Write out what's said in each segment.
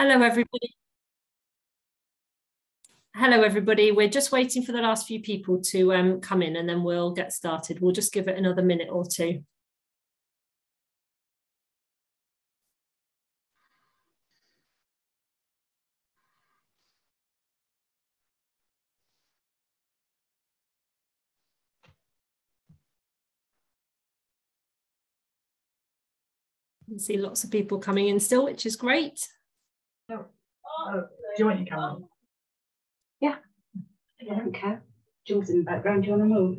Hello, everybody. Hello, everybody. We're just waiting for the last few people to um, come in and then we'll get started. We'll just give it another minute or two. See lots of people coming in still, which is great. Oh, do you want your camera? Yeah, I don't care. Jules in the background, do you want to move?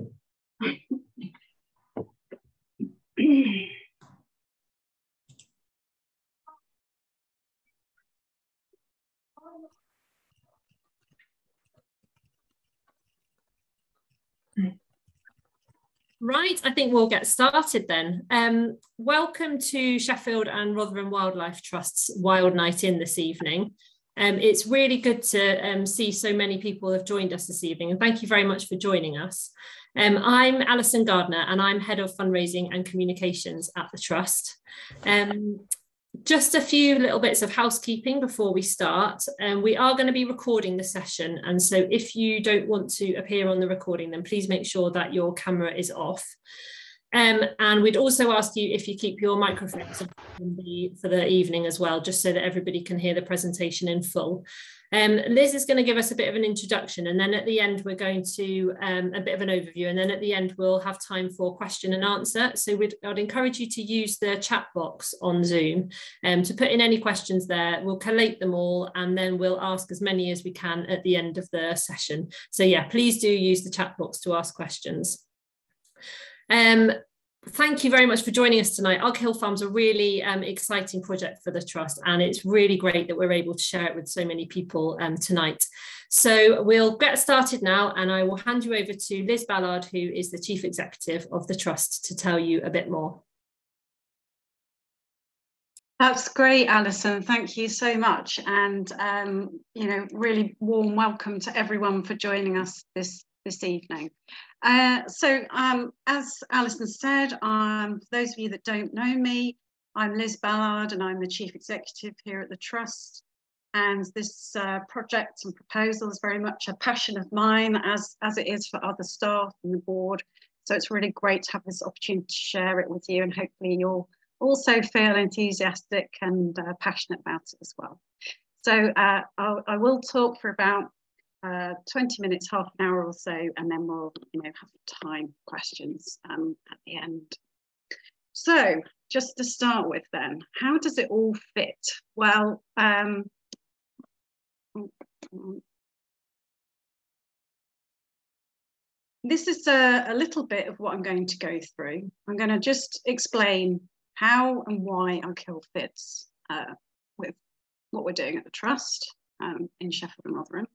Right, I think we'll get started then. Um, welcome to Sheffield and Rotherham Wildlife Trust's Wild Night In this evening. Um, it's really good to um, see so many people have joined us this evening and thank you very much for joining us. Um, I'm Alison Gardner and I'm Head of Fundraising and Communications at the Trust. Um, just a few little bits of housekeeping before we start. Um, we are going to be recording the session. And so if you don't want to appear on the recording, then please make sure that your camera is off. Um, and we'd also ask you if you keep your microphones for the evening as well, just so that everybody can hear the presentation in full. Um, Liz is going to give us a bit of an introduction and then at the end we're going to um, a bit of an overview and then at the end we'll have time for question and answer. So I'd encourage you to use the chat box on Zoom um, to put in any questions there. We'll collate them all and then we'll ask as many as we can at the end of the session. So yeah, please do use the chat box to ask questions. Um, thank you very much for joining us tonight. Ughill Farm's a really um, exciting project for the Trust and it's really great that we're able to share it with so many people um, tonight. So we'll get started now and I will hand you over to Liz Ballard, who is the Chief Executive of the Trust to tell you a bit more. That's great, Alison. Thank you so much. And, um, you know, really warm welcome to everyone for joining us this, this evening. Uh, so um, as Alison said, um, for those of you that don't know me, I'm Liz Ballard and I'm the Chief Executive here at the Trust. And this uh, project and proposal is very much a passion of mine as, as it is for other staff and the board. So it's really great to have this opportunity to share it with you and hopefully you'll also feel enthusiastic and uh, passionate about it as well. So uh, I will talk for about uh, 20 minutes, half an hour or so, and then we'll you know, have time questions um, at the end. So just to start with then, how does it all fit? Well, um, this is a, a, little bit of what I'm going to go through. I'm going to just explain how and why Ughill fits uh, with what we're doing at the Trust um, in Sheffield and Rotherham.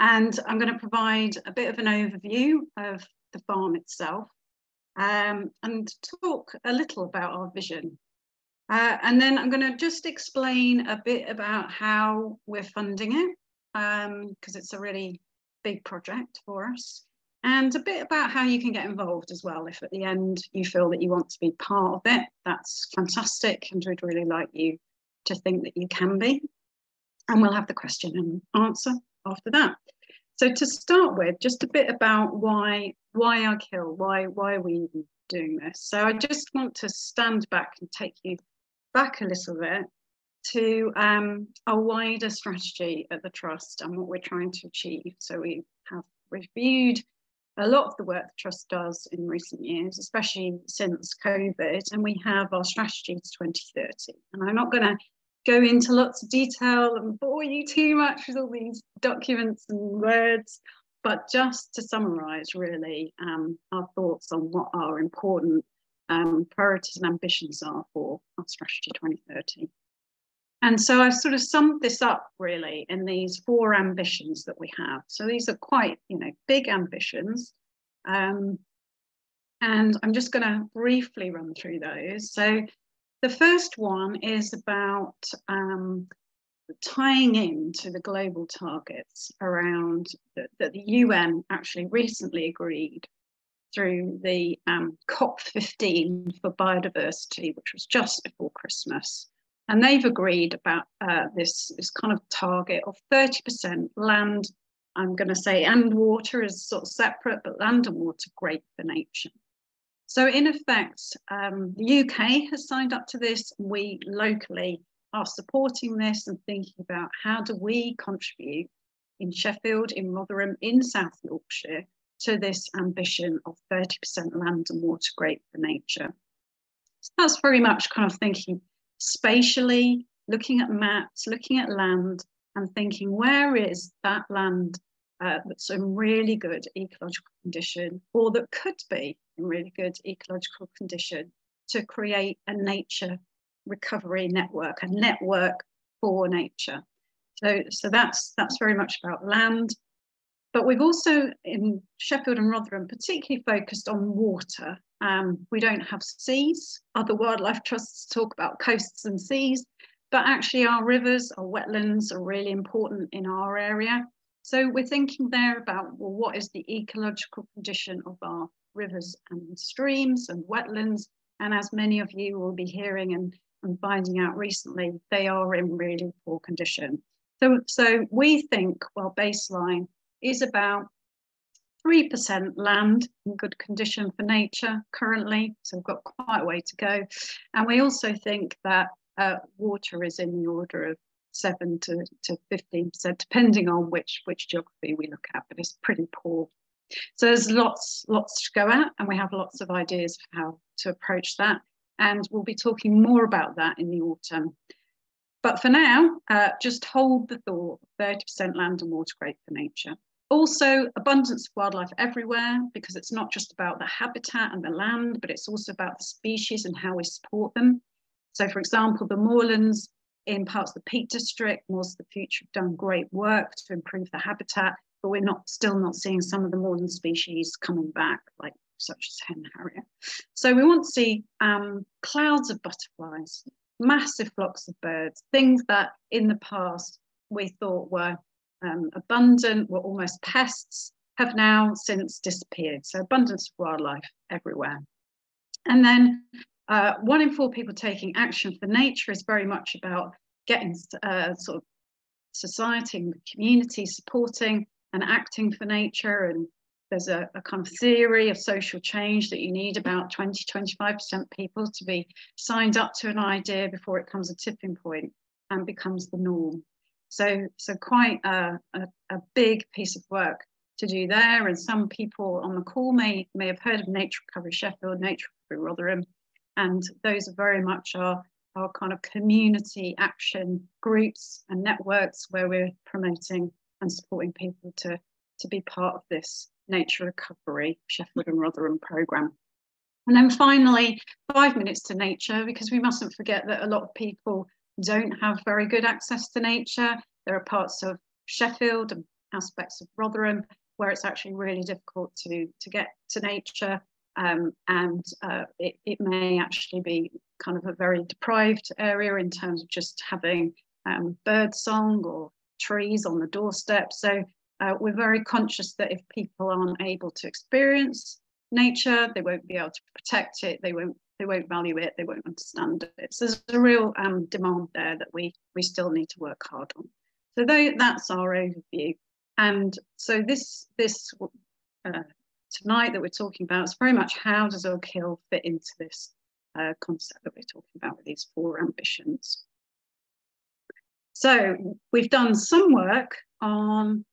And I'm going to provide a bit of an overview of the farm itself um, and talk a little about our vision. Uh, and then I'm going to just explain a bit about how we're funding it, because um, it's a really big project for us, and a bit about how you can get involved as well. If at the end you feel that you want to be part of it, that's fantastic, and we'd really like you to think that you can be. And we'll have the question and answer after that. So to start with, just a bit about why why Ughill, why why are we even doing this? So I just want to stand back and take you back a little bit to um, wider strategy at the trust and what we're trying to achieve. So we have reviewed a lot of the work the trust does in recent years, especially since COVID, and we have our strategy to 2030. And I'm not going to go into lots of detail and bore you too much with all these documents and words, but just to summarize really um, our thoughts on what our important um, priorities and ambitions are for our strategy 2030. And so I've sort of summed this up really in these four ambitions that we have. So these are quite, you know, big ambitions. Um, and I'm just going to briefly run through those. So the first one is about um, tying in to the global targets around that, the UN actually recently agreed through the um, COP15 for biodiversity, which was just before Christmas. And they've agreed about uh, this, this kind of target of 30% land, I'm going to say, and water is sort of separate, but land and water great for nature. So in effect, um, the UK has signed up to this. We locally are supporting this and thinking about how do we contribute in Sheffield, in Rotherham, in South Yorkshire to this ambition of 30% land and water great for nature. So that's very much kind of thinking spatially, looking at maps, looking at land and thinking where is that land uh, that's in really good ecological condition or that could be in really good ecological condition to create a nature recovery network, a network for nature. So, so that's that's very much about land. But we've also in Sheffield and Rotherham particularly focused on water. Um, we don't have seas. Other wildlife trusts talk about coasts and seas, but actually our rivers, our wetlands are really important in our area. So we're thinking there about well, what is the ecological condition of our rivers and streams and wetlands? And as many of you will be hearing and, and finding out recently, they are in really poor condition. So, so we think, well, baseline is about 3% land in good condition for nature currently, so we've got quite a way to go. And we also think that uh, water is in the order of 7 to, to 15%, depending on which, which geography we look at, but it's pretty poor. So there's lots, lots to go at, and we have lots of ideas for how to approach that. And we'll be talking more about that in the autumn. But for now, uh, just hold the thought 30% land and water great for nature. Also, abundance of wildlife everywhere, because it's not just about the habitat and the land, but it's also about the species and how we support them. So, for example, the moorlands in parts of the Peak District, Moors of the Future have done great work to improve the habitat, but we're not still not seeing some of the moorland species coming back, like such as hen harrier. So we want to see um, clouds of butterflies, massive flocks of birds, things that in the past we thought were um, abundant, were almost pests, have now since disappeared. So abundance of wildlife everywhere. And then uh, one in four people taking action for nature is very much about getting uh, sort of society and community supporting and acting for nature and there's a, a, kind of theory of social change that you need about 20 25% people to be signed up to an idea before it comes a tipping point and becomes the norm. So so quite a, a, a big piece of work to do there and some people on the call may may have heard of nature recovery sheffield nature recovery rotherham and those are very much our our kind of community action groups and networks where we're promoting and supporting people to to be part of this Nature Recovery Sheffield and Rotherham programme. And then finally, five minutes to nature, because we mustn't forget that a lot of people don't have very good access to nature. There are parts of Sheffield and aspects of Rotherham where it's actually really difficult to, to get to nature. Um, and uh, it, it may actually be kind of a very deprived area in terms of just having um, bird song or trees on the doorstep. So uh, we're very conscious that if people aren't able to experience nature, they won't be able to protect it, they won't they won't value it, they won't understand it. So there's a real um, demand there that we we still need to work hard on. So that's our overview. And so this this uh, tonight that we're talking about is very much how does Ughill fit into this uh, concept that we're talking about with these four ambitions. So we've done some work on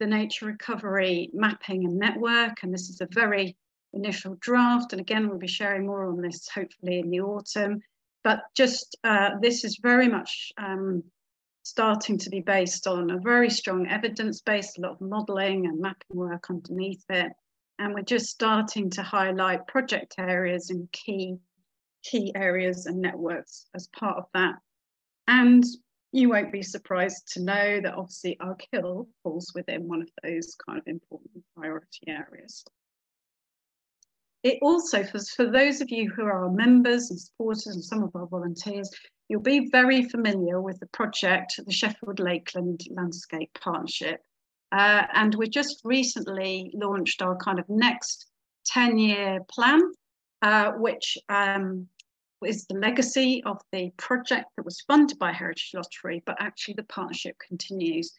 the nature recovery mapping and network. And this is a very initial draft. And again, we'll be sharing more on this hopefully in the autumn. But just uh, this is very much um, starting to be based on a very strong evidence base, a lot of modelling and mapping work underneath it. And we're just starting to highlight project areas and key, key areas and networks as part of that. And you won't be surprised to know that obviously Hill falls within one of those kind of important priority areas. It also, for, for those of you who are members and supporters and some of our volunteers, you'll be very familiar with the project, the Sheffield Lakeland Landscape Partnership. Uh, and we've just recently launched our kind of next 10 year plan, uh, which um, is the legacy of the project that was funded by Heritage Lottery, but actually the partnership continues.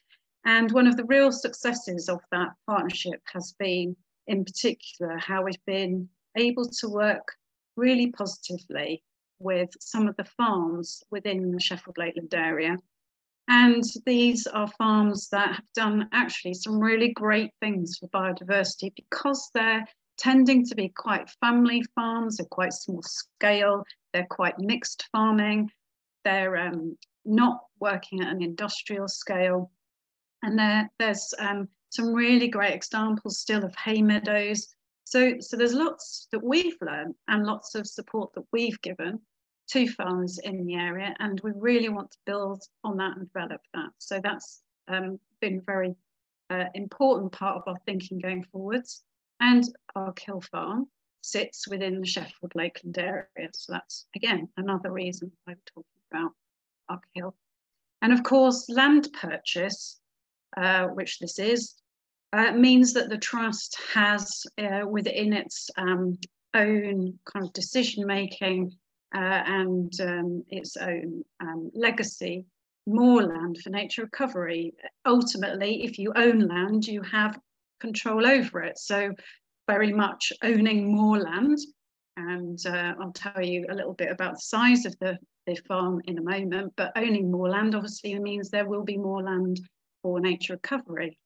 And one of the real successes of that partnership has been, in particular, how we've been able to work really positively with some of the farms within the Sheffield Lakeland area. And these are farms that have done actually some really great things for biodiversity because they're tending to be quite family farms, they're quite small scale, they're quite mixed farming, they're um, not working at an industrial scale. And there, there's um, some really great examples still of hay meadows. So, so there's lots that we've learned and lots of support that we've given to farmers in the area, and we really want to build on that and develop that. So that's um, been very uh, important part of our thinking going forwards. And Ughill Farm sits within the Sheffield Lakeland area. So that's, again, another reason why we're talking about Ughill. And of course, land purchase, uh, which this is, uh, means that the trust has uh, within its um, own kind of decision making uh, and um, its own um, legacy more land for nature recovery. Ultimately, if you own land, you have control over it. So very much owning more land. And uh, I'll tell you a little bit about the size of the, the farm in a moment, but owning more land obviously means there will be more land for nature recovery.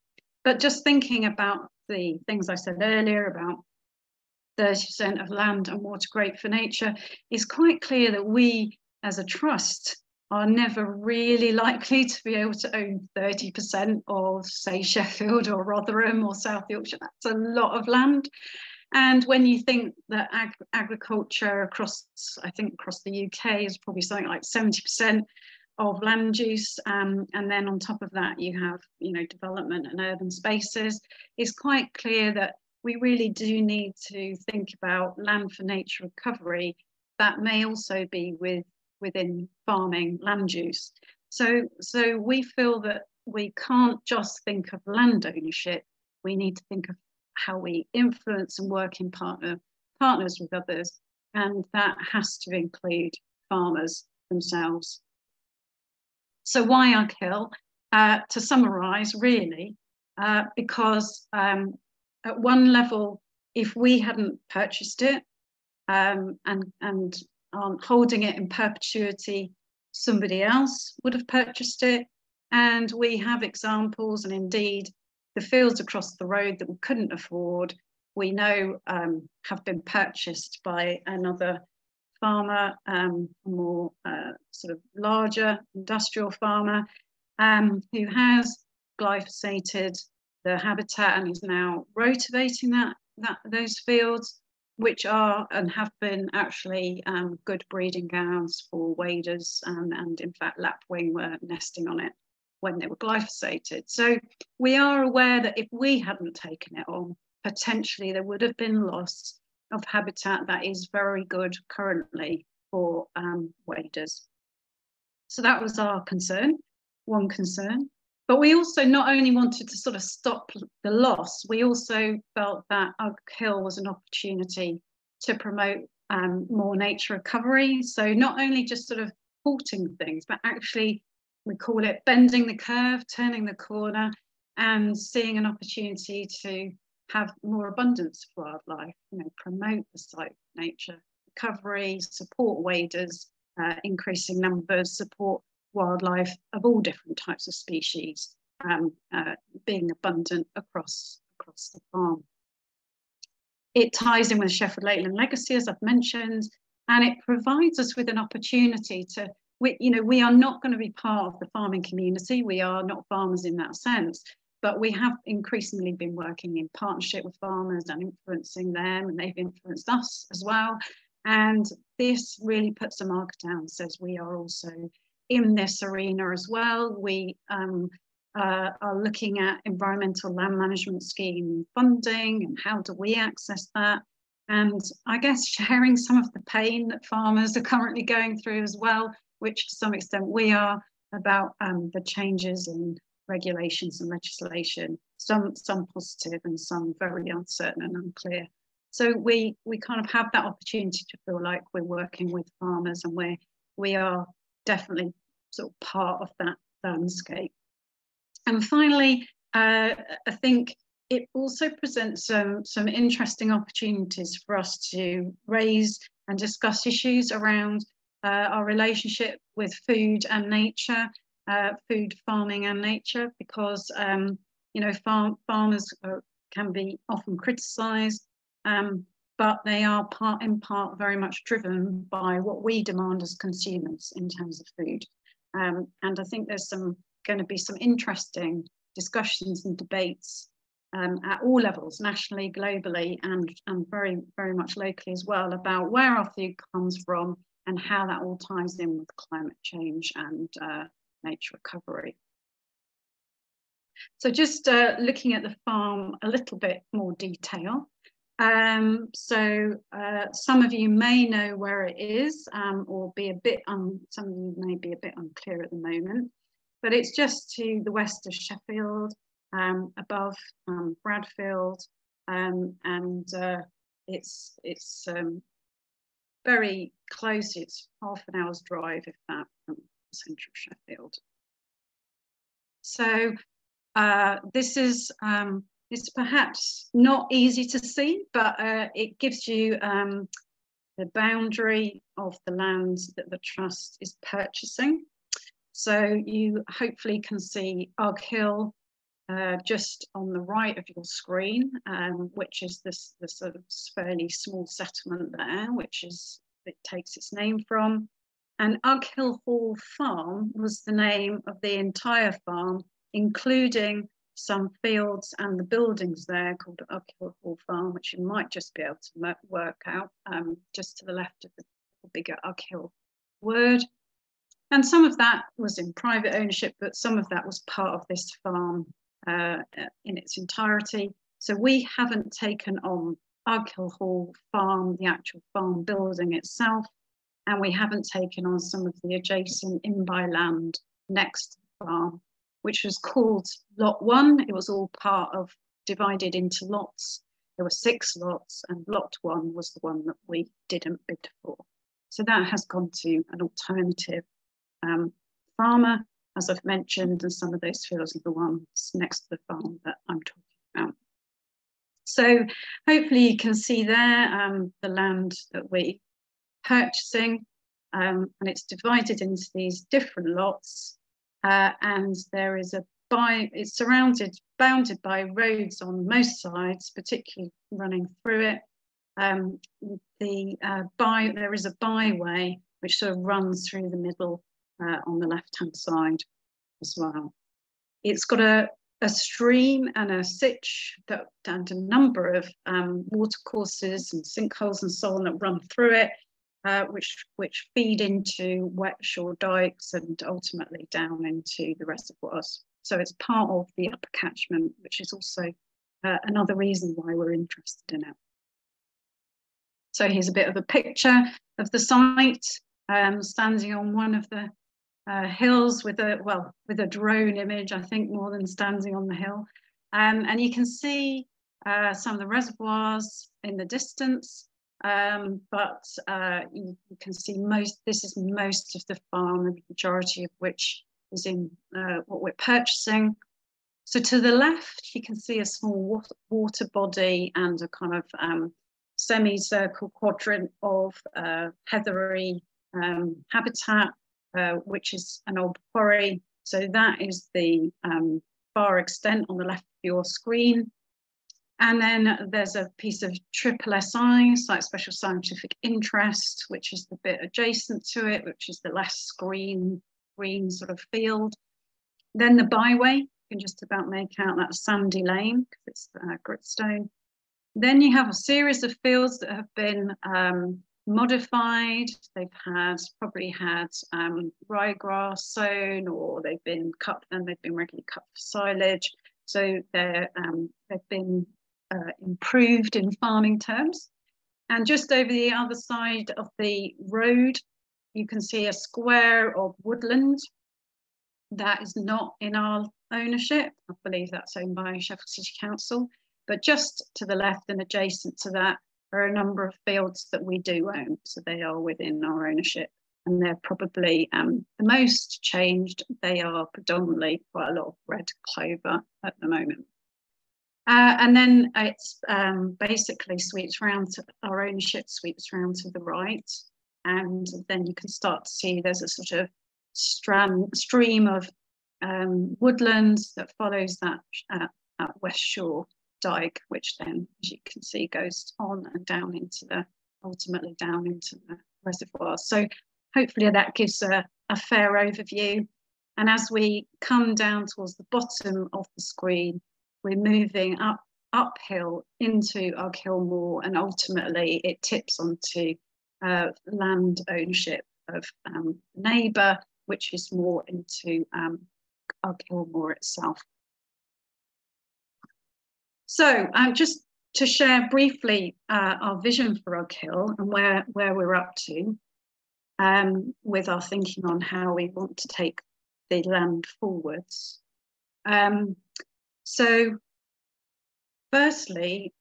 But just thinking about the things I said earlier about 30% of land and water great for nature, it's quite clear that we as a trust are never really likely to be able to own 30% of, say, Sheffield or Rotherham or South Yorkshire. That's a lot of land. And when you think that ag agriculture across, I think across the UK is probably something like 70% of land use, um, and then on top of that you have, you know, development and urban spaces, it's quite clear that we really do need to think about land for nature recovery. That may also be with within farming land use. So, so we feel that we can't just think of land ownership. We need to think of how we influence and work in partner partners with others, and that has to include farmers themselves. So why Ughill? Uh, to summarise, really, uh, because um, at one level, if we hadn't purchased it um, and and um, holding it in perpetuity, somebody else would have purchased it. And we have examples, and indeed, the fields across the road that we couldn't afford, we know um, have been purchased by another farmer, um, more uh, sort of larger industrial farmer, um, who has glyphosated the habitat and is now rotivating that, that those fields which are and have been actually um, good breeding grounds for waders and, and in fact lapwing were nesting on it when they were glyphosated. So we are aware that if we hadn't taken it on, potentially there would have been loss of habitat that is very good currently for um, waders. So that was our concern, one concern. But we also not only wanted to sort of stop the loss, we also felt that Ugg Hill was an opportunity to promote um, more nature recovery. So not only just sort of halting things, but actually we call it bending the curve, turning the corner, and seeing an opportunity to have more abundance of wildlife, you know, promote the site nature recovery, support waders, uh, increasing numbers, support wildlife of all different types of species um, uh, being abundant across, across the farm. It ties in with Sheffield Lakeland legacy, as I've mentioned, and it provides us with an opportunity to, we, you know, we are not going to be part of the farming community. We are not farmers in that sense, but we have increasingly been working in partnership with farmers and influencing them, and they've influenced us as well. And this really puts a marker down, says we are also in this arena as well. We um, uh, are looking at environmental land management scheme funding and how do we access that. And I guess sharing some of the pain that farmers are currently going through as well, which to some extent we are about um, the changes in regulations and legislation, some, some positive and some very uncertain and unclear. So we we kind of have that opportunity to feel like we're working with farmers and we're we are definitely sort of part of that landscape. And finally, uh, I think it also presents some, some interesting opportunities for us to raise and discuss issues around uh, our relationship with food and nature, uh, food farming and nature, because um, you know farm, farmers are, can be often criticised, um, but they are part in part very much driven by what we demand as consumers in terms of food. Um, and I think there's some going to be some interesting discussions and debates um, at all levels, nationally, globally, and, and very, very much locally as well, about where our food comes from and how that all ties in with climate change and uh, nature recovery. So just uh, looking at the farm a little bit more detail. Um, so uh, some of you may know where it is um, or be a bit, some of you may be a bit unclear at the moment, but it's just to the west of Sheffield, um, above um, Bradfield, um, and uh, it's it's very close. It's half an hour's drive, if that, from central Sheffield. So uh, this is um, it's perhaps not easy to see, but uh, it gives you um, the boundary of the land that the trust is purchasing. So you hopefully can see Ughill uh, just on the right of your screen, um, which is this, this sort of fairly small settlement there, which is it takes its name from. And Ugg Hill Hall Farm was the name of the entire farm, including some fields and the buildings there called Ugg Hill Hall Farm, which you might just be able to work out um, just to the left of the bigger Ugg Hill word. And some of that was in private ownership, but some of that was part of this farm uh, in its entirety. So we haven't taken on Ughill Hall farm, the actual farm building itself, and we haven't taken on some of the adjacent in-by land next to the farm, which was called Lot 1. It was all part of, divided into lots. There were six lots, and Lot 1 was the one that we didn't bid for. So that has gone to an alternative um, farmer as I've mentioned, and some of those fields are the ones next to the farm that I'm talking about. So hopefully you can see there um, the land that we're purchasing, um, and it's divided into these different lots, uh, and there is a by it's surrounded, bounded by roads on most sides, particularly running through it. Um, the uh, by there is a byway which sort of runs through the middle uh, on the left hand side as well. It's got a, a stream and a sitch that, and a number of um, watercourses and sinkholes and so on that run through it, uh, which, which feed into wet shore dikes and ultimately down into the reservoirs. So it's part of the upper catchment, which is also uh, another reason why we're interested in it. So here's a bit of a picture of the site, um, standing on one of the uh, hills with a, well, with a drone image, I think more than standing on the hill. Um, and you can see uh, some of the reservoirs in the distance, um, but uh, you, can see most, this is most of the farm, the majority of which is in uh, what we're purchasing. So to the left, you can see a small water body and a kind of um, semicircle quadrant of uh, heathery um, habitat uh, which is an old quarry. So that is the um, far extent on the left of your screen. And then there's a piece of triple SI, Site Special Scientific Interest, which is the bit adjacent to it, which is the less green, green sort of field. Then the byway, you can just about make out that sandy lane because it's uh, gritstone. Then you have a series of fields that have been um, modified. They've had probably had um, ryegrass sown, or they've been cut and they've been regularly cut for silage. So um, they've been uh, improved in farming terms. And just over the other side of the road, you can see a square of woodland that is not in our ownership. I believe that's owned by Sheffield City Council. But just to the left and adjacent to that are a number of fields that we do own, so they are within our ownership and they're probably um, the most changed. They are predominantly quite a lot of red clover at the moment. Uh, and then it's um, basically sweeps round to our ownership sweeps round to the right. And then you can start to see there's a sort of strand, stream of um, woodlands that follows that, uh, that West Shore dike, which then, as you can see, goes on and down into the, ultimately down into the reservoir. So hopefully that gives a, a fair overview. And as we come down towards the bottom of the screen, we're moving up uphill into Ughill Moor and ultimately it tips onto uh, land ownership of um, neighbour, which is more into um, Ughill Moor itself. So um, just to share briefly uh, our vision for Ughill and where, where we're up to um, with our thinking on how we want to take the land forwards. Um, so, firstly,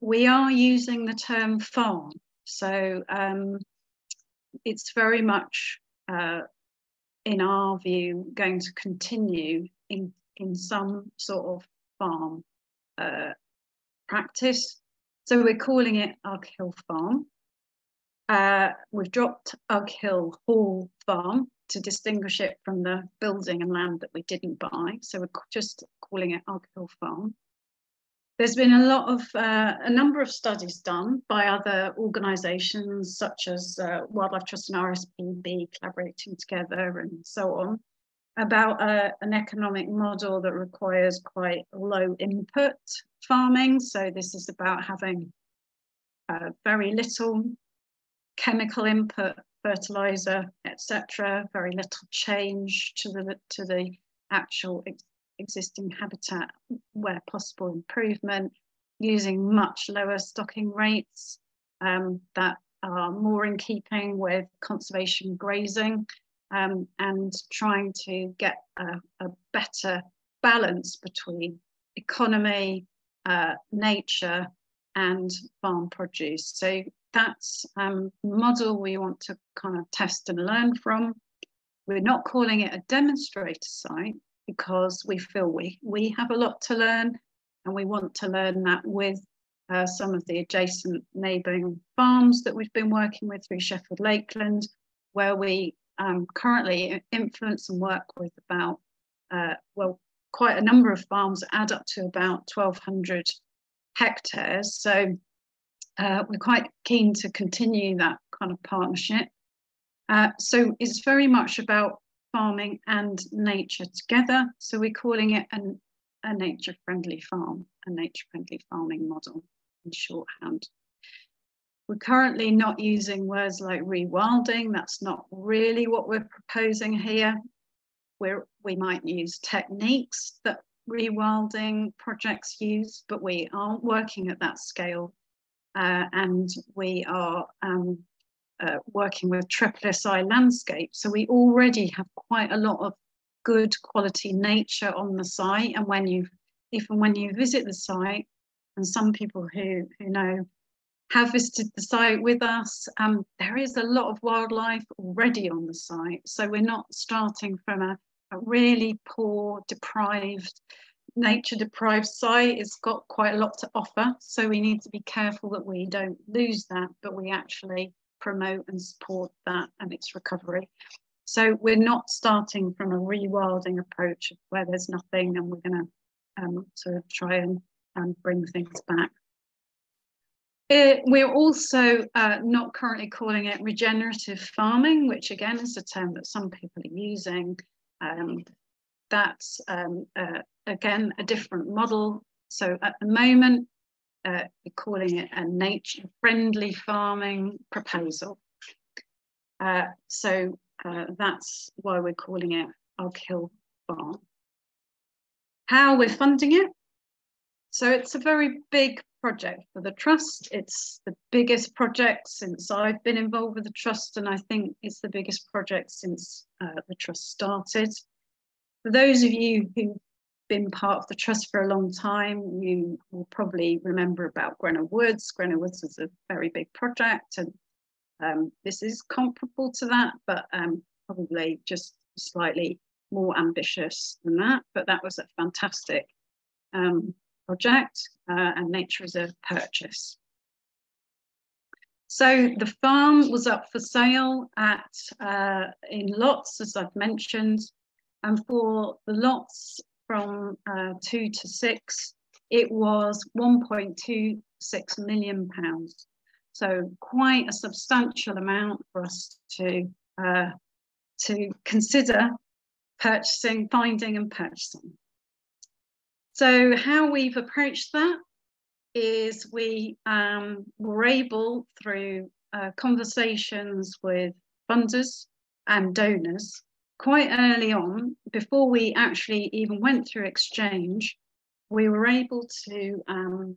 we are using the term farm. So, um, it's very much, uh, in our view, going to continue in, in some sort of farm uh, practice. So, we're calling it Ughill Farm. Uh, we've dropped Ughill Hall Farm to distinguish it from the building and land that we didn't buy. So we're just calling it Ughill Farm. There's been a lot of, uh, a number of studies done by other organisations such as uh, Wildlife Trust and RSPB collaborating together and so on about uh, an economic model that requires quite low input farming. So this is about having uh, very little chemical input, fertilizer, etc. Very little change to the to the actual ex existing habitat where possible improvement, using much lower stocking rates um, that are more in keeping with conservation grazing um, and trying to get a, a, better balance between economy, uh, nature and farm produce. So that's um, model we want to kind of test and learn from. We're not calling it a demonstrator site because we feel we, we have a lot to learn and we want to learn that with uh, some of the adjacent neighbouring farms that we've been working with through Sheffield Lakeland, where we um, currently influence and work with about, uh, well, quite a number of farms add up to about 1,200 hectares. So uh, we're quite keen to continue that kind of partnership. Uh, so it's very much about farming and nature together. So we're calling it an, a nature friendly farm, a nature friendly farming model in shorthand. We're currently not using words like rewilding. That's not really what we're proposing here. We're, we might use techniques that rewilding projects use, but we aren't working at that scale uh, and we are um, uh, working with triple SI landscape. So we already have quite a lot of good quality nature on the site. And when you, even when you visit the site, and some people who, who know have visited the site with us, um, there is a lot of wildlife already on the site. So we're not starting from a, a really poor, deprived nature deprived site it's got quite a lot to offer so we need to be careful that we don't lose that but we actually promote and support that and its recovery so we're not starting from a rewilding approach where there's nothing and we're going to um, sort of try and um, bring things back it, we're also uh, not currently calling it regenerative farming, which again is a term that some people are using. Um, that's um, uh, again a different model. So at the moment, uh, we're calling it a nature friendly farming proposal. Uh, so uh, that's why we're calling it Ughill Farm. How we're funding it. So it's a very big project for the trust. It's the biggest project since I've been involved with the trust, and I think it's the biggest project since uh, the trust started. For those of you who've been part of the trust for a long time, you will probably remember about Greno Woods. Greno Woods is a very big project, and um, this is comparable to that, but um, probably just slightly more ambitious than that. But that was a fantastic um, project uh, and nature reserve purchase. So the farm was up for sale at uh, in lots, as I've mentioned, and for the lots from uh, two to six, it was 1.26 million pounds. So quite a substantial amount for us to uh, to consider purchasing, finding and purchasing. So how we've approached that is we um, were able through uh, conversations with funders and donors quite early on, before we actually even went through exchange, we were able to um,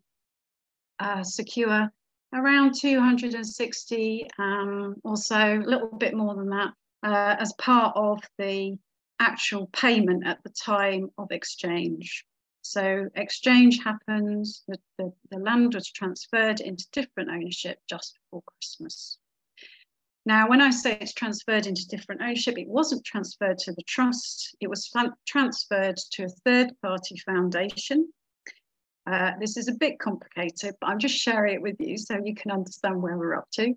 uh, secure around 260 um, or so, a little bit more than that, uh, as part of the actual payment at the time of exchange. So exchange happens, the, the, the land was transferred into different ownership just before Christmas. Now, when I say it's transferred into different ownership, it wasn't transferred to the trust, it was transferred to a third party foundation. Uh, this is a bit complicated, but I'm just sharing it with you so you can understand where we're up to.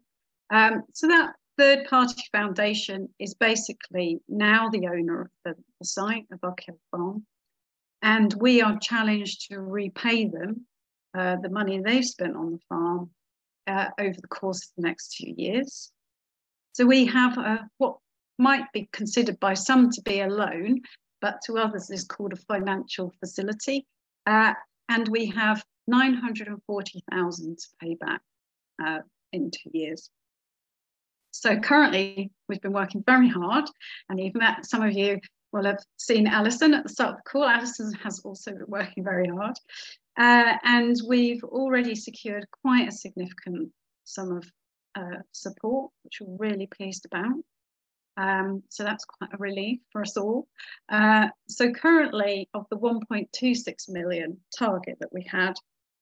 Um, so that third party foundation is basically now the owner of the, the site of Ughill Farm. And we are challenged to repay them uh, the money they've spent on the farm uh, over the course of the next two years. So we have a, what might be considered by some to be a loan, but to others is called a financial facility. Uh, and we have 940,000 to pay back uh, in two years. So currently, we've been working very hard, and you've met some of you will have seen Alison at the start of the call. Alison has also been working very hard, uh, and we've already secured quite a significant sum of uh, support, which we're really pleased about. Um, so that's quite a relief for us all. Uh, so currently of the 1.26 million target that we had,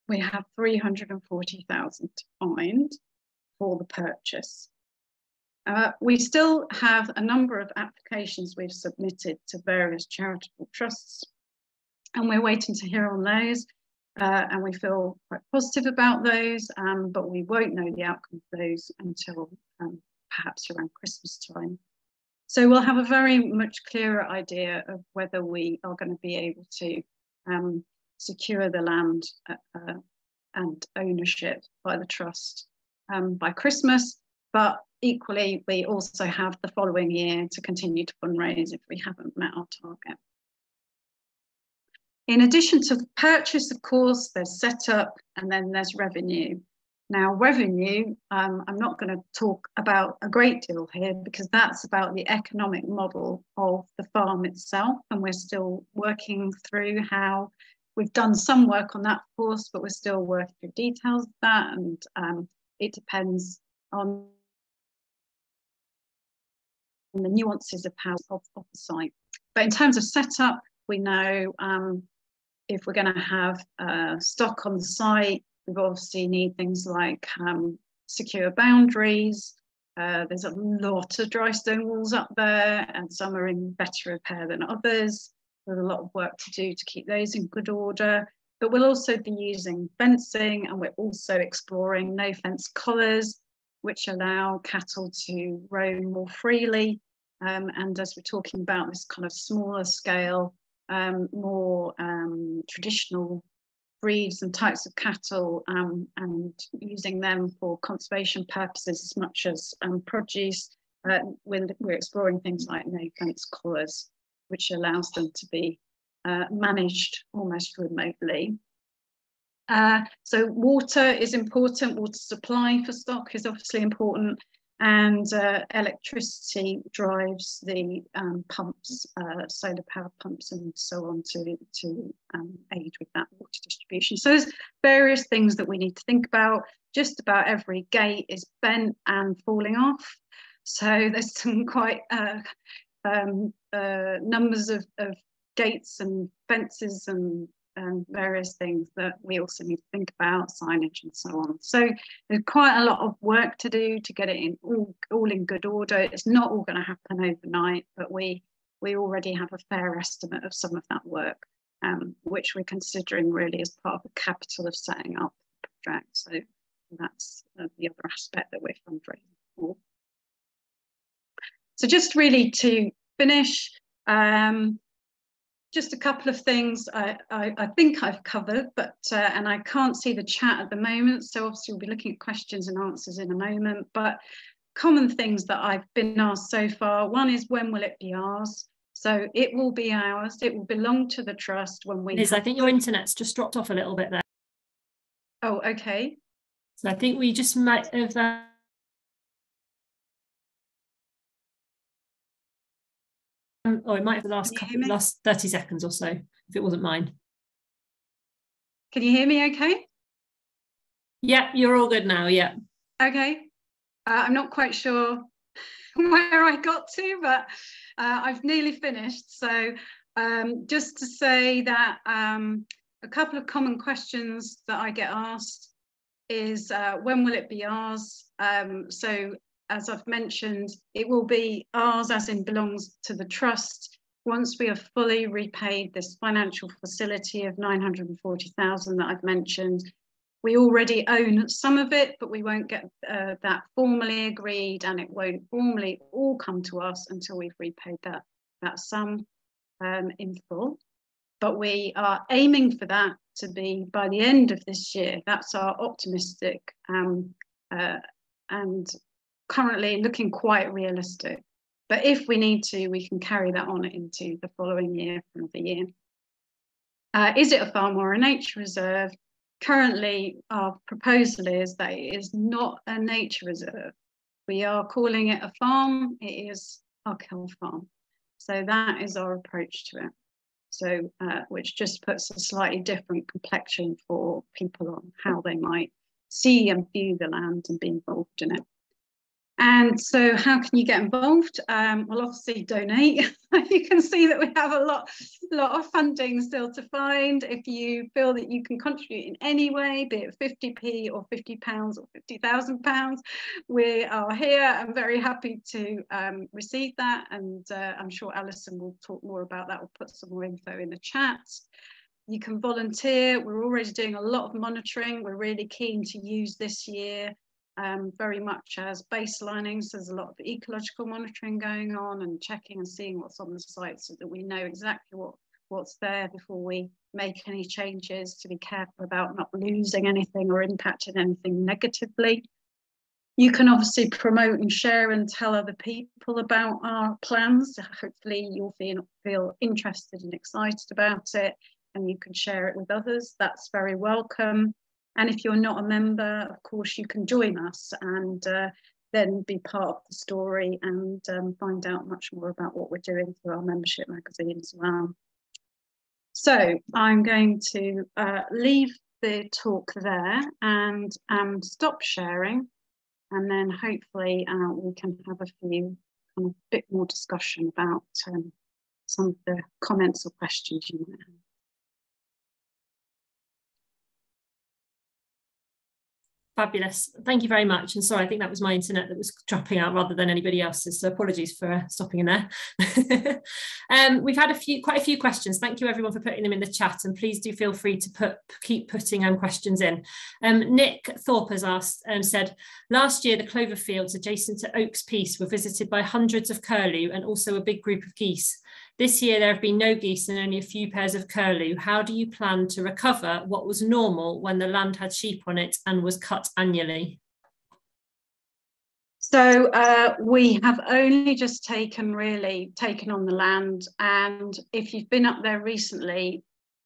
we have 340,000 defined for the purchase. Uh, we still have a number of applications we've submitted to various charitable trusts, and we're waiting to hear on those. Uh, and we feel quite positive about those, um, but we won't know the outcome of those until um, perhaps around Christmas time. So we'll have a very much clearer idea of whether we are going to be able to um, secure the land uh, uh, and ownership by the trust um, by Christmas, but equally we also have the following year to continue to fundraise if we haven't met our target. In addition to the purchase, of course, there's setup and then there's revenue. Now, revenue, um, I'm not going to talk about a great deal here because that's about the economic model of the farm itself. And we're still working through how we've done some work on that, of course, but we're still working through details of that. And um, it depends on the nuances of how of, of the site. But in terms of setup, we know um, if we're going to have uh, stock on the site, we obviously need things like um, secure boundaries. Uh, there's a lot of dry stone walls up there, and some are in better repair than others. There's a lot of work to do to keep those in good order. But we'll also be using fencing, and we're also exploring no fence collars, which allow cattle to roam more freely. Um, and as we're talking about this kind of smaller scale um, more um, traditional breeds and types of cattle um, and using them for conservation purposes as much as um, produce. Uh, we're, we're, exploring things like no fence collars, which allows them to be uh, managed almost remotely. Uh, so water is important, water supply for stock is obviously important and uh, electricity drives the um, pumps, uh, solar power pumps and so on to, to um, aid with that water distribution. So there's various things that we need to think about. Just about every gate is bent and falling off. So there's some quite uh, um, uh, numbers of, of gates and fences and um, various things that we also need to think about, signage and so on. So there's quite a lot of work to do to get it in all, all in good order. It's not all going to happen overnight, but we we already have a fair estimate of some of that work, um, which we're considering really as part of the capital of setting up the project. So that's uh, the other aspect that we're fundraising for. So just really to finish, um, just a couple of things I, I, I think I've covered, but uh, and I can't see the chat at the moment. So obviously we'll be looking at questions and answers in a moment. But common things that I've been asked so far. One is when will it be ours? So it will be ours. It will belong to the trust when we. Liz, I think your internet's just dropped off a little bit there. Oh, okay. So I think we just might have. Uh, Um, or it might have the last couple, last 30 seconds or so, if it wasn't mine. Can you hear me okay? Yeah, you're all good now, yeah. Okay. Uh, I'm not quite sure where I got to, but uh, I've nearly finished. So um, just to say that um, a couple of common questions that I get asked is uh, when will it be ours? Um, so as I've mentioned, it will be ours as in belongs to the trust once we have fully repaid this financial facility of 940,000 that I've mentioned. We already own some of it, but we won't get uh, that formally agreed and it won't formally all come to us until we've repaid that, that sum um, in full. But we are aiming for that to be by the end of this year. That's our optimistic um, uh, and currently looking quite realistic. But if we need to, we can carry that on into the following year for another year. Uh, is it a farm or a nature reserve? Currently, our proposal is that it is not a nature reserve. We are calling it a farm. It is Ughill Farm. So that is our approach to it. So, uh, which just puts a slightly different complexion for people on how they might see and view the land and be involved in it. And so how can you get involved? Um, well, obviously donate. you can see that we have a lot, lot of funding still to find. If you feel that you can contribute in any way, be it 50p or 50 pounds or 50,000 pounds, we are here. I'm very happy to um, receive that. And uh, I'm sure Alison will talk more about that or put some more info in the chat. You can volunteer. We're already doing a lot of monitoring. We're really keen to use this year um, very much as baselining. So there's a lot of ecological monitoring going on and checking and seeing what's on the site so that we know exactly what, what's there before we make any changes to be careful about not losing anything or impacting anything negatively. You can obviously promote and share and tell other people about our plans. Hopefully you'll feel, feel interested and excited about it and you can share it with others. That's very welcome. And if you're not a member, of course, you can join us and uh, then be part of the story and um, find out much more about what we're doing through our membership magazine as well. So I'm going to uh, leave the talk there and um, stop sharing and then hopefully uh, we can have a few kind of bit more discussion about um, some of the comments or questions you might have. Fabulous. Thank you very much. And sorry, I think that was my internet that was dropping out rather than anybody else's. So apologies for uh, stopping in there. um, we've had a few, quite a few questions. Thank you everyone for putting them in the chat, and please do feel free to put keep putting um, questions in. Um, Nick Thorpe has asked and um, said, last year the clover fields adjacent to Oaks Piece were visited by hundreds of curlew and also a big group of geese. This year there have been no geese and only a few pairs of curlew. How do you plan to recover what was normal when the land had sheep on it and was cut annually? So uh, we have only just taken really taken on the land, and if you've been up there recently,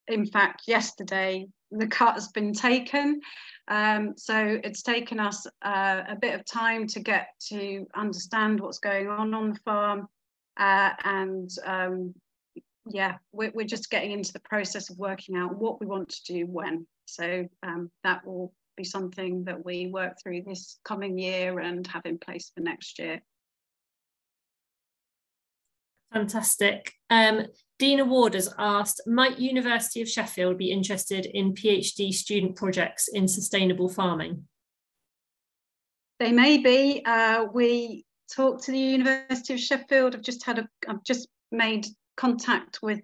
in fact, yesterday the cut has been taken. Um, so it's taken us uh, a bit of time to get to understand what's going on on the farm, uh, and um, yeah, we're, we're just getting into the process of working out what we want to do when. So um, that will be something that we work through this coming year and have in place for next year. Fantastic. Um, Dina Ward has asked, might University of Sheffield be interested in PhD student projects in sustainable farming? They may be. Uh, we talked to the University of Sheffield. I've just had a, I've just made contact with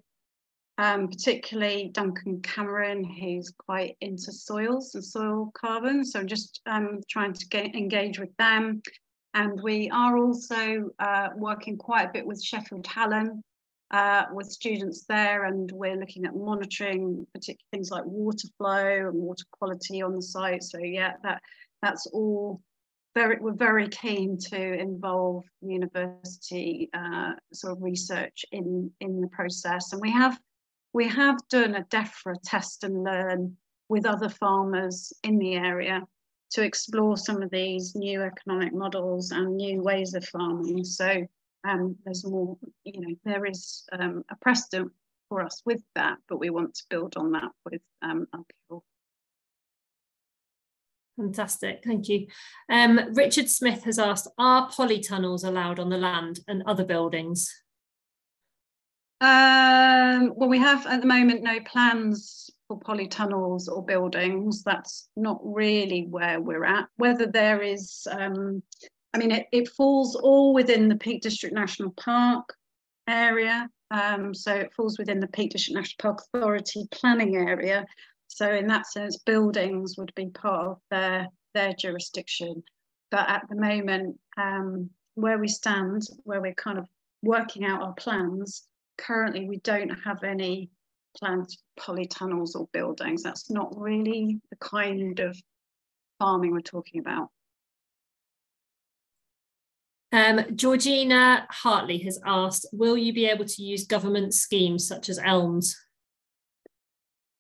um, particularly Duncan Cameron, who's quite into soils and soil carbon. So I'm just um, trying to get engage with them. And we are also uh, working quite a bit with Sheffield Hallam, uh, with students there, and we're looking at monitoring particular things like water flow and water quality on the site. So yeah, that that's all very, we're very keen to involve university uh, sort of research in, in the process. And we have, we have done a DEFRA test and learn with other farmers in the area to explore some of these new economic models and new ways of farming. So um, there's more, you know, there is um, a precedent for us with that, but we want to build on that with um, Fantastic, thank you. Um, Richard Smith has asked, are polytunnels allowed on the land and other buildings? Um, well, we have at the moment no plans for polytunnels or buildings. That's not really where we're at. Whether there is, um, I mean, it, it falls all within the Peak District National Park area. Um, so it falls within the Peak District National Park Authority planning area. So in that sense, buildings would be part of their, their jurisdiction. But at the moment, um, where we stand, where we're kind of working out our plans, currently we don't have any plans for polytunnels or buildings. That's not really the kind of farming we're talking about. Um, Georgina Hartley has asked, will you be able to use government schemes such as ELMS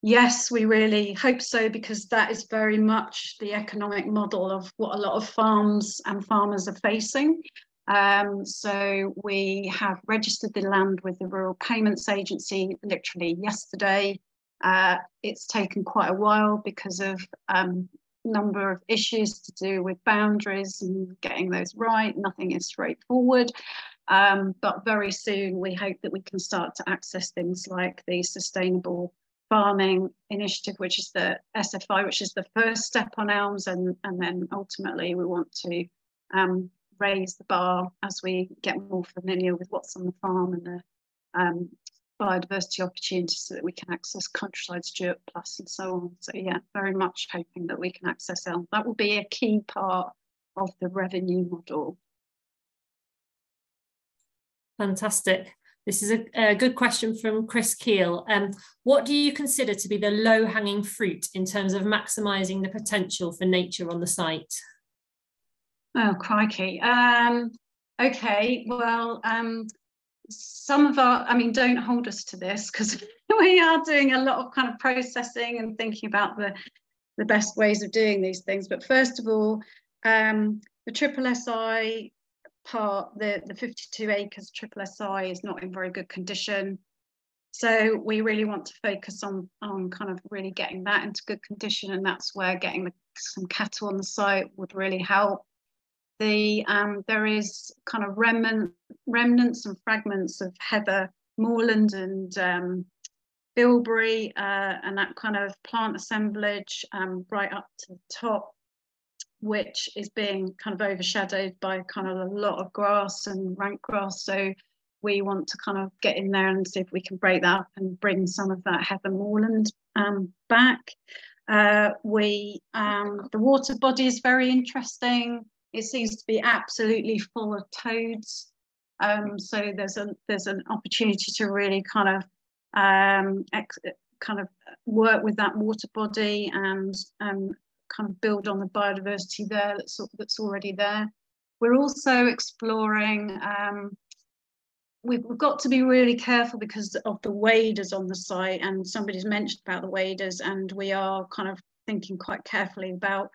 Yes, we really hope so because that is very much the economic model of what a lot of farms and farmers are facing. Um, so we have registered the land with the Rural Payments Agency literally yesterday. Uh, it's taken quite a while because of um, number of issues to do with boundaries and getting those right. Nothing is straightforward. Um, but very soon we hope that we can start to access things like the sustainable farming initiative, which is the SFI, which is the first step on ELMS, and, and then ultimately we want to um, raise the bar as we get more familiar with what's on the farm and the um, biodiversity opportunities so that we can access Countryside Stewart Plus and so on. So yeah, very much hoping that we can access ELM. That will be a key part of the revenue model. Fantastic. This is a, a, good question from Chris Keel. Um, what do you consider to be the low hanging fruit in terms of maximising the potential for nature on the site? Oh, crikey. Um, okay, well, um, some of our, I mean, don't hold us to this because we are doing a lot of kind of processing and thinking about the, the best ways of doing these things. But first of all, um, the Triple SI part, the, the 52 acres triple SI is not in very good condition. So we really want to focus on, on kind of really getting that into good condition and that's where getting the, some cattle on the site would really help. The, um, there is kind of remnant, remnants and fragments of heather moorland and um, bilberry uh, and that kind of plant assemblage um, right up to the top which is being kind of overshadowed by kind of a lot of grass and rank grass. So we want to kind of get in there and see if we can break that up and bring some of that heather moorland um, back. Uh, we um, the water body is very interesting. It seems to be absolutely full of toads. Um, so there's a there's an opportunity to really kind of um, kind of work with that water body and um, kind of build on the biodiversity there that's, that's already there. We're also exploring, um, we've, we've got to be really careful because of the waders on the site and somebody's mentioned about the waders and we are kind of thinking quite carefully about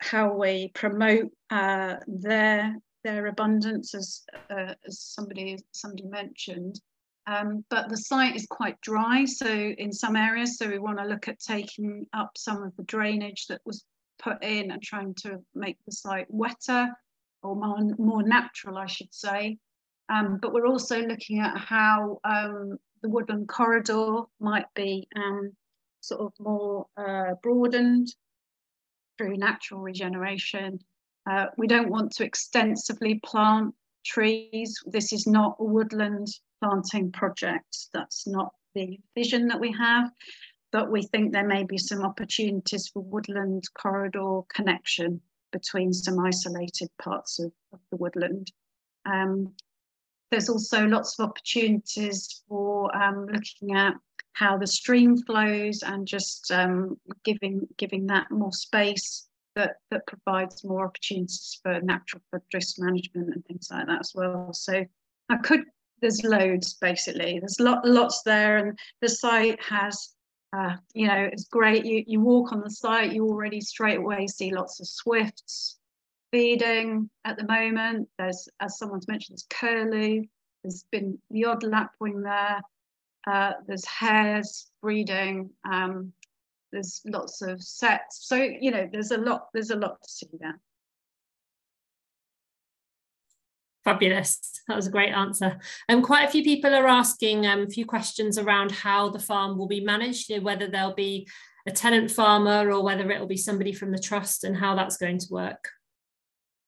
how we promote uh, their their abundance as uh, as somebody somebody mentioned um, but the site is quite dry, so in some areas, so we want to look at taking up some of the drainage that was put in and trying to make the site wetter or more, more natural, I should say. Um, but we're also looking at how um, the woodland corridor might be um, sort of more uh, broadened through natural regeneration. Uh, we don't want to extensively plant trees. This is not a woodland planting project. That's not the vision that we have, but we think there may be some opportunities for woodland corridor connection between some isolated parts of, of the woodland. Um, there's also lots of opportunities for um, looking at how the stream flows and just um, giving giving that more space that that provides more opportunities for natural flood risk management and things like that as well. So I could there's loads basically. There's lot lots there, and the site has. Uh, you know, it's great. You you walk on the site, you already straight away see lots of swifts, feeding at the moment. There's, as someone's mentioned, there's curlew. There's been the odd lapwing there. Uh, there's hares breeding. Um, there's lots of setts. So you know, there's a lot. There's a lot to see there. Fabulous. That was a great answer. And um, quite a few people are asking um, a few questions around how the farm will be managed, you know, whether there'll be a tenant farmer or whether it'll be somebody from the trust and how that's going to work.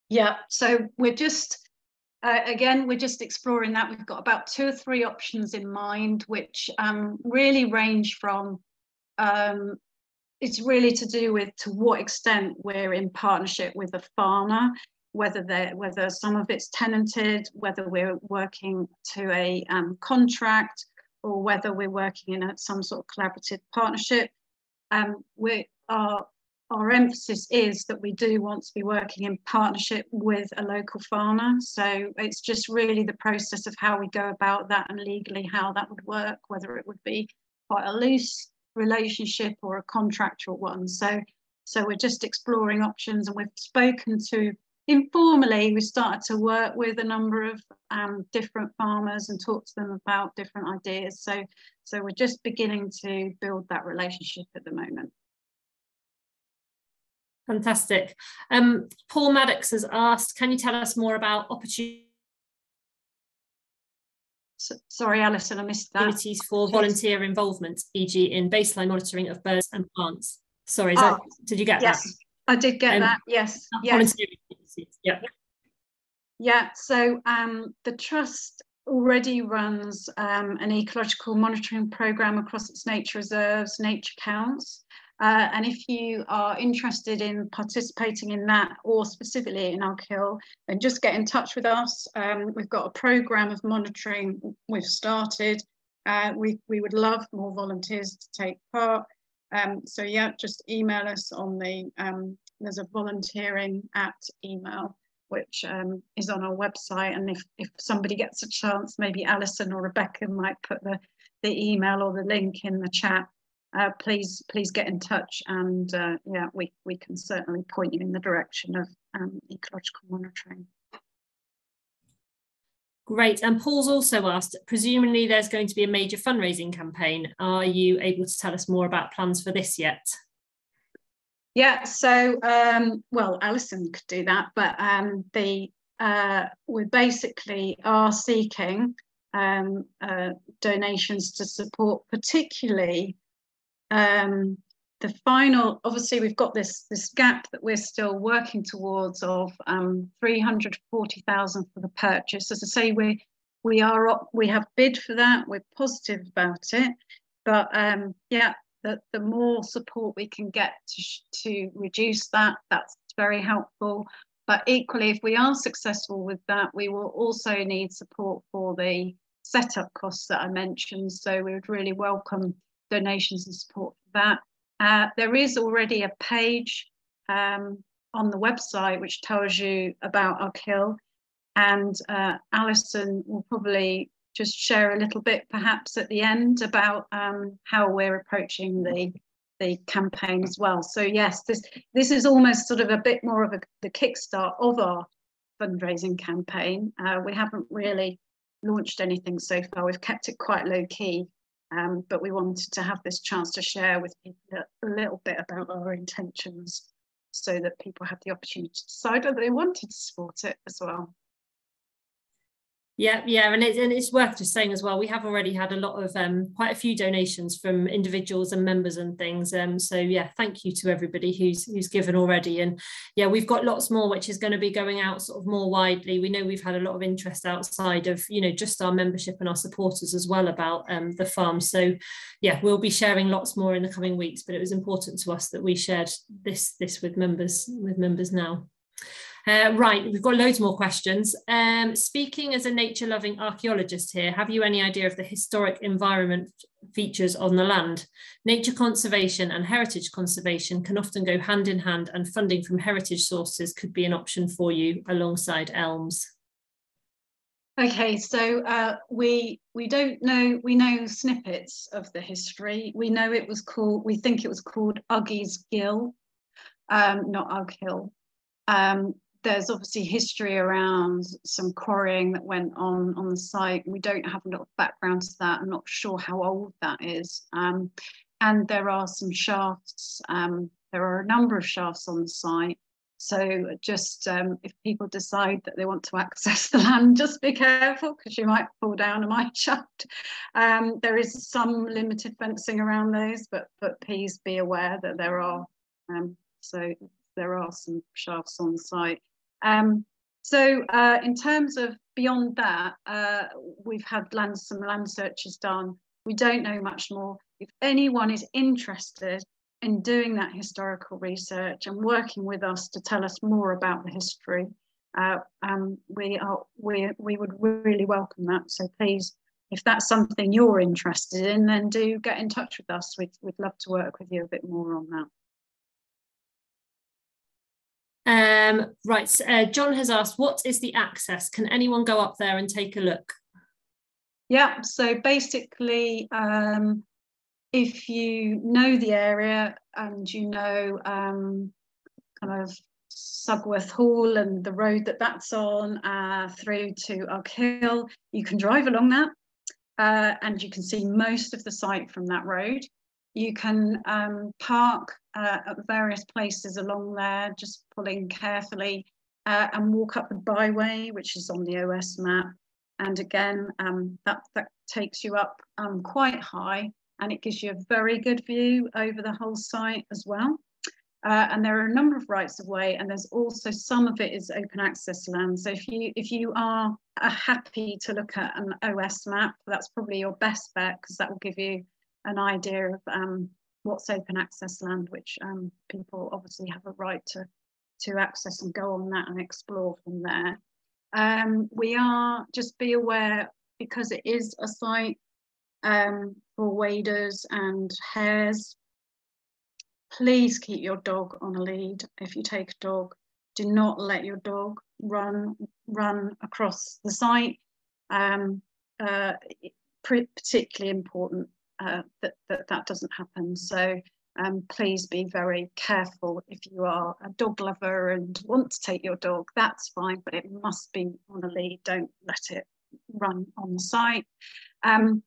Yeah, so we're just, uh, again, we're just exploring that. We've got about two or three options in mind, which um, really range from, um, it's really to do with to what extent we're in partnership with a farmer, whether they whether some of it's tenanted, whether we're working to a um, contract, or whether we're working in a, some sort of collaborative partnership. Um, we are our emphasis is that we do want to be working in partnership with a local farmer. So it's just really the process of how we go about that and legally how that would work, whether it would be quite a loose relationship or a contractual one. So, so we're just exploring options and we've spoken to informally, we started to work with a number of um, different farmers and talk to them about different ideas. So, so we're just beginning to build that relationship at the moment. Fantastic. Um, Paul Maddox has asked, can you tell us more about opportunities? So, sorry, Alison, I missed that. Opportunities for volunteer involvement, e.g. in baseline monitoring of birds and plants. Sorry, oh, that, did you get yes, that? I did get um, that, yes. yes. Yeah. Yeah, so um, the Trust already runs um, an ecological monitoring programme across its nature reserves, nature counts. Uh, and if you are interested in participating in that or specifically in Ughill, then just get in touch with us. Um, we've got a programme of monitoring we've started. Uh, we, we would love more volunteers to take part. Um, so yeah, just email us on the, um, there's a volunteering at email which um, is on our website. And if, if somebody gets a chance, maybe Alison or Rebecca might put the, the email or the link in the chat uh, please please get in touch and uh, yeah we we can certainly point you in the direction of um, ecological monitoring. Great. And Paul's also asked, presumably there's going to be a major fundraising campaign. Are you able to tell us more about plans for this yet? Yeah, so, um, well, Alison could do that, but um, the uh, we basically are seeking um, uh, donations to support particularly um, the final, obviously, we've got this this gap that we're still working towards of um, 340,000 for the purchase. As I say, we we are we have bid for that. We're positive about it, but um, yeah, the, the more support we can get to to reduce that, that's very helpful. But equally, if we are successful with that, we will also need support for the setup costs that I mentioned. So we would really welcome donations and support for that. Uh, there is already a page um, on the website which tells you about Ughill, and uh, Alison will probably just share a little bit perhaps at the end about um, how we're approaching the the campaign as well. So yes, this this is almost sort of a bit more of a, the kickstart of our fundraising campaign. Uh, we haven't really launched anything so far. We've kept it quite low key um, but we wanted to have this chance to share with people a little bit about our intentions so that people have the opportunity to decide whether they wanted to support it as well. Yeah, yeah, and it's and it's worth just saying as well. We have already had a lot of um, quite a few donations from individuals and members and things. Um, so yeah, thank you to everybody who's who's given already. And yeah, we've got lots more which is going to be going out sort of more widely. We know we've had a lot of interest outside of you know just our membership and our supporters as well about um, the farm. So yeah, we'll be sharing lots more in the coming weeks. But it was important to us that we shared this this with members with members now. Uh, right, we've got loads more questions. Um, speaking as a nature loving archaeologist here, have you any idea of the historic environment features on the land? Nature conservation and heritage conservation can often go hand in hand and funding from heritage sources could be an option for you alongside elms. Okay, so uh, we we don't know. We know snippets of the history. We know it was called. We think it was called Uggie's Gill, um, not Ughill. Um, there's obviously history around some quarrying that went on on the site. We don't have a lot of background to that. I'm not sure how old that is. Um, and there are some shafts. Um, there are a number of shafts on the site. So just um, if people decide that they want to access the land, just be careful because you might fall down a mine shaft. There is some limited fencing around those, but but please be aware that there are. Um, so there are some shafts on site. Um, so uh, in terms of beyond that, uh, we've had land, some land searches done. We don't know much more. If anyone is interested in doing that historical research and working with us to tell us more about the history, uh, um, we are we we would really welcome that. So please, if that's something you're interested in, then do get in touch with us. We'd, we'd love to work with you a bit more on that. Um, right, uh, John has asked, what is the access? Can anyone go up there and take a look? Yeah, so basically, um, if you know the area and you know um, kind of Sugworth Hall and the road that that's on uh, through to Ughill, you can drive along that uh, and you can see most of the site from that road. You can um, park uh, at various places along there, just pulling carefully uh, and walk up the byway, which is on the OS map. And again, um, that, that takes you up um, quite high and it gives you a very good view over the whole site as well. Uh, and there are a number of rights of way and there's also some of it is open access land. So if you if you are uh, happy to look at an OS map, that's probably your best bet because that will give you an idea of um, what's open access land, which um, people obviously have a right to, to access and go on that and explore from there. Um, we are, just be aware, because it is a site um, for waders and hares, please keep your dog on a lead. If you take a dog, do not let your dog run run across the site. Um, uh, particularly important uh, that, that that doesn't happen. So um, please be very careful if you are a dog lover and want to take your dog, that's fine, but it must be on a lead. Don't let it run on the site. Um,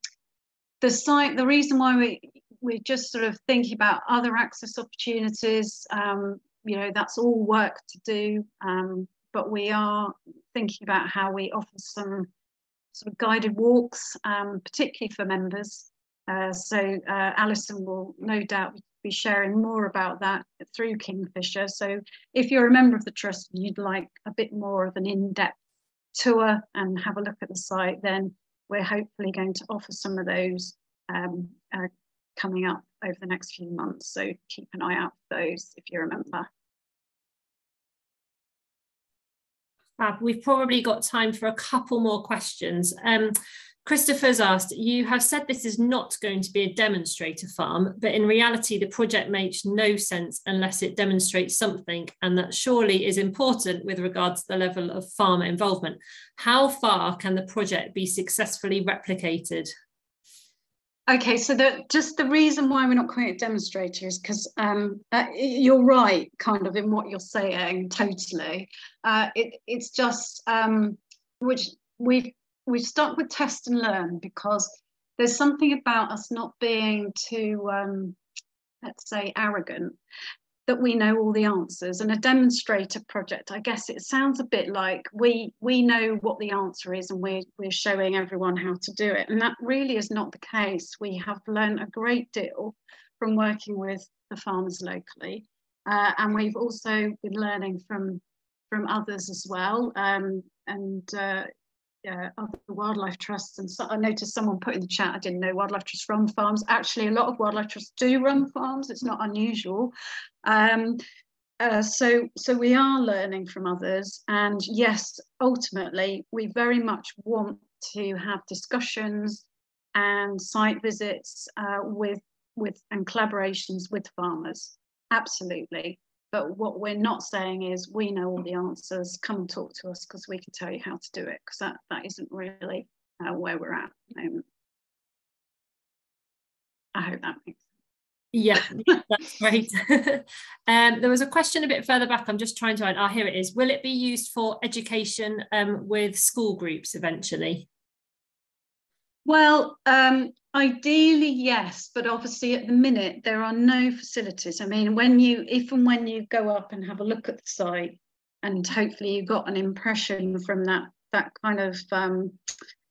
the site, the reason why we, we're just sort of thinking about other access opportunities, um, you know, that's all work to do, um, but we are thinking about how we offer some sort of guided walks, um, particularly for members, uh, so uh, Alison will no doubt be sharing more about that through Kingfisher. So if you're a member of the trust and you'd like a bit more of an in-depth tour and have a look at the site, then we're hopefully going to offer some of those um, uh, coming up over the next few months. So keep an eye out for those if you're a member. We've probably got time for a couple more questions. Um, Christopher's asked, you have said this is not going to be a demonstrator farm, but in reality, the project makes no sense unless it demonstrates something, and that surely is important with regards to the level of farmer involvement. How far can the project be successfully replicated? Okay, so the, just the reason why we're not calling it demonstrator is because um, uh, you're right, kind of in what you're saying, totally. Uh, it, it's just um, which we've we stuck with test and learn because there's something about us not being too, um, let's say, arrogant that we know all the answers. And a demonstrator project i guess it sounds a bit like we we know what the answer is and we're, we're showing everyone how to do it. And that really is not the case. We have learned a great deal from working with the farmers locally uh, and we've also been learning from from others as well um, and uh, uh, other wildlife trusts. And so I noticed someone put in the chat, I didn't know wildlife trusts run farms. Actually, a lot of wildlife trusts do run farms. It's not unusual. Um, uh, so, so we are learning from others. And yes, ultimately, we very much want to have discussions and site visits uh, with, with and collaborations with farmers. Absolutely. But what we're not saying is we know all the answers, come and talk to us because we can tell you how to do it, because that, that isn't really uh, where we're at, moment. I hope that makes sense. Yeah, that's great. um, there was a question a bit further back. I'm just trying to. Ah, oh, here it is. Will it be used for education um, with school groups eventually? Well, um, ideally, yes, but obviously at the minute there are no facilities. I mean, when you, if and when you go up and have a look at the site, and hopefully you got an impression from that that kind of um,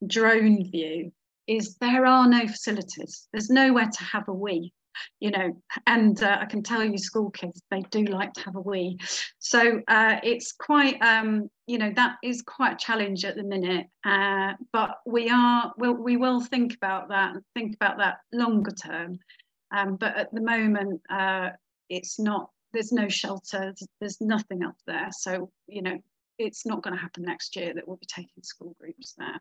drone view, is there are no facilities. There's nowhere to have a wee you know, and uh, I can tell you school kids, they do like to have a wee. So uh, it's quite, um, you know, that is quite a challenge at the minute, uh, but we are, we'll, we will think about that and think about that longer term. Um, but at the moment, uh, it's not, there's no shelter, there's nothing up there. So, you know, it's not going to happen next year that we'll be taking school groups there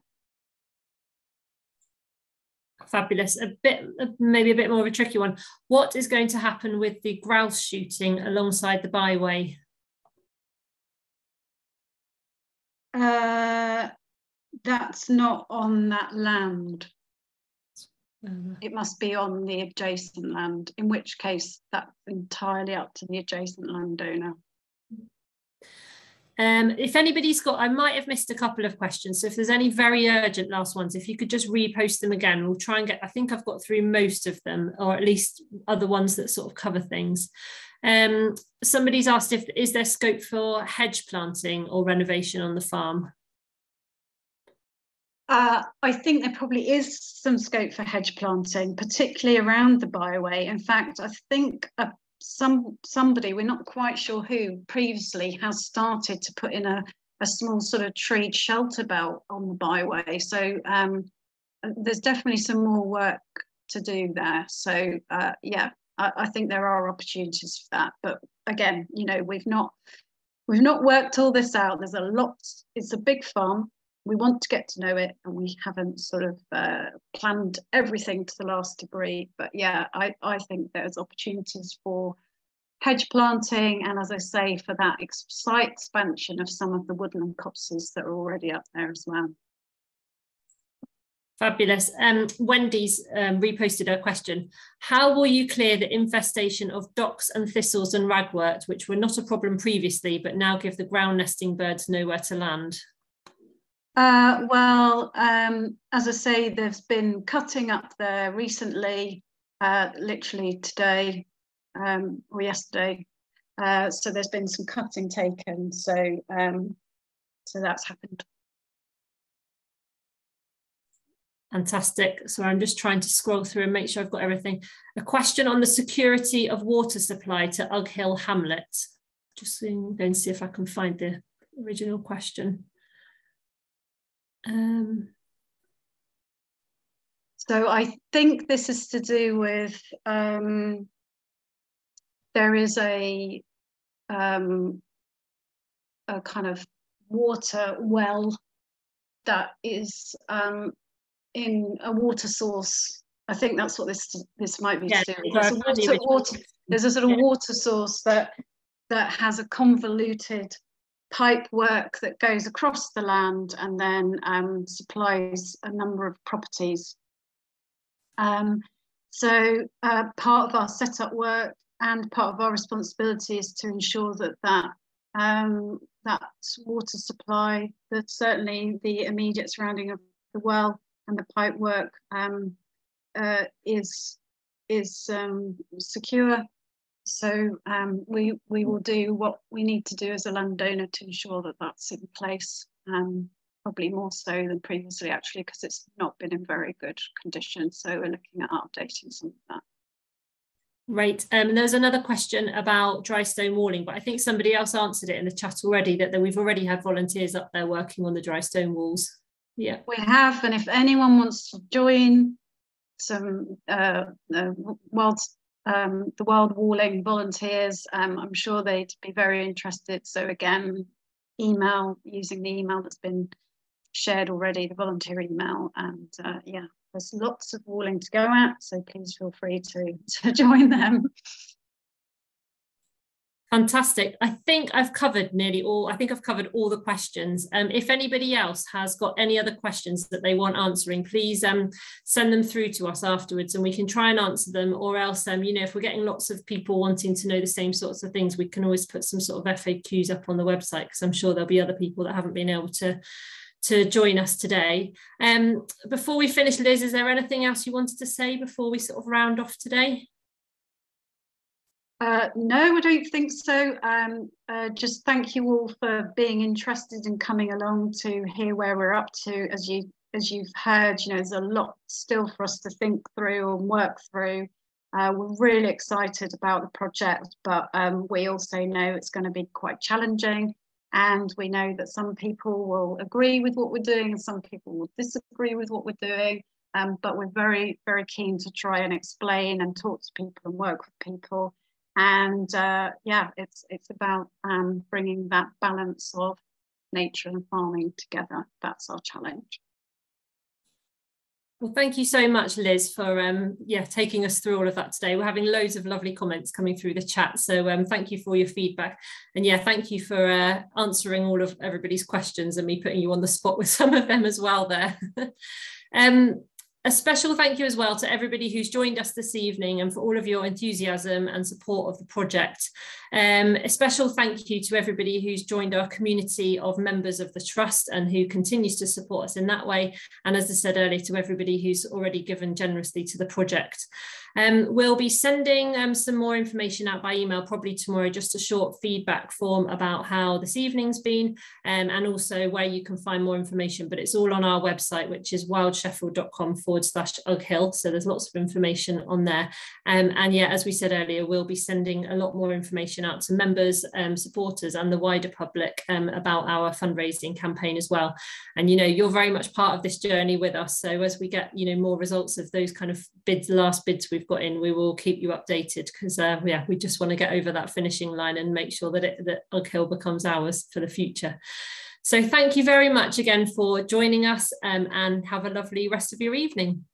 fabulous. A bit, maybe a bit more of a tricky one. What is going to happen with the grouse shooting alongside the byway? Uh, that's not on that land. Uh, it must be on the adjacent land, in which case that's entirely up to the adjacent landowner. Um, if anybody's got, I might have missed a couple of questions. So if there's any very urgent last ones, if you could just repost them again, we'll try and get, I think I've got through most of them, or at least other ones that sort of cover things. Um, somebody's asked if, is there scope for hedge planting or renovation on the farm? Uh, I think there probably is some scope for hedge planting, particularly around the byway. In fact, I think a some somebody we're not quite sure who previously has started to put in a, a small sort of treed shelter belt on the byway. So um, there's definitely some more work to do there. So uh, yeah I, I, think there are opportunities for that. But again you know we've not we've not worked all this out. There's a lot it's a big farm we want to get to know it and we haven't sort of uh, planned everything to the last degree but yeah I, I think there's opportunities for hedge planting and as I say for that site expansion of some of the woodland copses that are already up there as well. Fabulous. Um, Wendy's um, reposted a question. How will you clear the infestation of docks and thistles and ragwort, which were not a problem previously, but now give the ground nesting birds nowhere to land? Uh, well, um, as I say, there's been cutting up there recently, uh, literally today um, or yesterday. Uh, so there's been some cutting taken. So um, so that's happened. Fantastic. So I'm just trying to scroll through and make sure I've got everything. A question on the security of water supply to Ughill Hamlet. Just going to see if I can find the original question. Um, so I think this is to do with um, there is a um, a kind of water well that is um, in a water source. I think that's what this this might be yeah, There's a, water, water, there's a sort of water source that that has a convoluted pipe work that goes across the land and then um, supplies a number of properties. Um, so uh, part of our setup work and part of our responsibility is to ensure that that um, that water supply, that certainly the immediate surrounding of the well and the pipe work um, uh, is is um, secure. So um, we we will do what we need to do as a landowner to ensure that that's in place. Um, probably more so than previously actually because it's not been in very good condition. So we're looking at updating some of that. Right. Um, and there's another question about dry stone walling, but I think somebody else answered it in the chat already that, that we've already had volunteers up there working on the dry stone walls. Yeah. We have, and if anyone wants to join some uh, uh, world, um, the world walling volunteers, um, I'm sure they'd be very interested. So again, email using the email that's been shared already, the volunteer email, and uh, yeah, there's lots of walling to go at, so please feel free to, to join them. Fantastic. I think I've covered nearly all. I think I've covered all the questions. Um, if anybody else has got any other questions that they want answering, please um, send them through to us afterwards and we can try and answer them. Or else, um, you know, if we're getting lots of people wanting to know the same sorts of things, we can always put some sort of FAQs up on the website because I'm sure there'll be other people that haven't been able to to join us today. Um, before we finish, Liz, is there anything else you wanted to say before we sort of round off today? Uh, no, I don't think so. Um, uh, just thank you all for being interested in coming along to hear where we're up to. As you as you've heard, you know, there's a lot still for us to think through and work through. Uh, we're really excited about the project, but um, we also know it's going to be quite challenging. And we know that some people will agree with what we're doing and some people will disagree with what we're doing. Um, but we're very, very keen to try and explain and talk to people and work with people. And uh, yeah, it's, it's about um, bringing that balance of nature and farming together. That's our challenge. Well, thank you so much, Liz, for um, yeah taking us through all of that today. We're having loads of lovely comments coming through the chat, so um, thank you for your feedback, and yeah, thank you for uh, answering all of everybody's questions and me putting you on the spot with some of them as well there. um, a special thank you as well to everybody who's joined us this evening and for all of your enthusiasm and support of the project. Um, a special thank you to everybody who's joined our community of members of the Trust and who continues to support us in that way. And as I said earlier, to everybody who's already given generously to the project. Um, we'll be sending um, some more information out by email probably tomorrow, just a short feedback form about how this evening's been um, and also where you can find more information. But it's all on our website, which is wildsheffield.com forward slash Ughill. So there's lots of information on there. Um, and yeah, as we said earlier, we'll be sending a lot more information out to members, um, supporters and the wider public um, about our fundraising campaign as well. And, you know, you're very much part of this journey with us. So as we get, you know, more results of those kind of bids, last bids we've got in, we will keep you updated because, uh, yeah, we just want to get over that finishing line and make sure that, it, that Ughill becomes ours for the future. So thank you very much again for joining us um, and have a lovely rest of your evening.